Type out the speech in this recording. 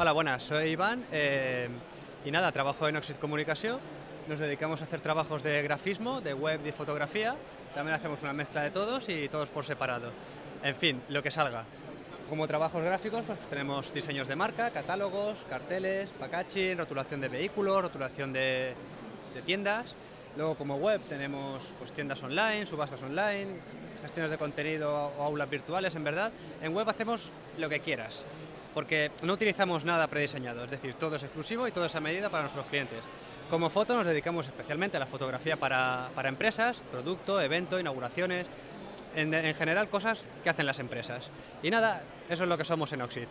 Hola, buenas, soy Iván eh, y nada, trabajo en Oxid Comunicación. Nos dedicamos a hacer trabajos de grafismo, de web de fotografía. También hacemos una mezcla de todos y todos por separado. En fin, lo que salga. Como trabajos gráficos, pues tenemos diseños de marca, catálogos, carteles, packaging, rotulación de vehículos, rotulación de, de tiendas. Luego como web tenemos pues, tiendas online, subastas online, gestiones de contenido o aulas virtuales, en verdad. En web hacemos lo que quieras, porque no utilizamos nada prediseñado, es decir, todo es exclusivo y todo es a medida para nuestros clientes. Como foto nos dedicamos especialmente a la fotografía para, para empresas, producto, evento, inauguraciones, en, en general cosas que hacen las empresas. Y nada, eso es lo que somos en Oxid.